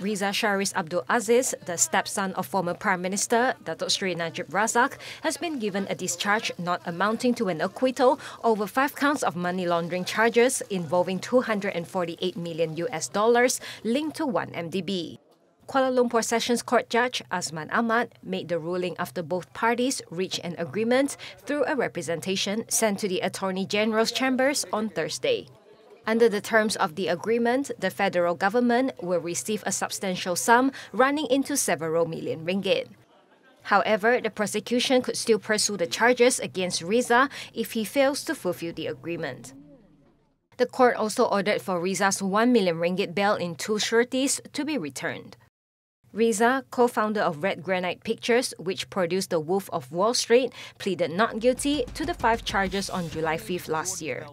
Riza Shahriz Abdul Aziz, the stepson of former Prime Minister Datuk Seri Najib Razak, has been given a discharge not amounting to an acquittal over five counts of money laundering charges involving 248 million US dollars linked to 1MDB. Kuala Lumpur Sessions Court Judge Azman Ahmad made the ruling after both parties reached an agreement through a representation sent to the Attorney General's chambers on Thursday. Under the terms of the agreement, the federal government will receive a substantial sum running into several million ringgit. However, the prosecution could still pursue the charges against Riza if he fails to fulfill the agreement. The court also ordered for Riza's 1 million ringgit bail in two sureties to be returned. Riza, co founder of Red Granite Pictures, which produced The Wolf of Wall Street, pleaded not guilty to the five charges on July 5th last year.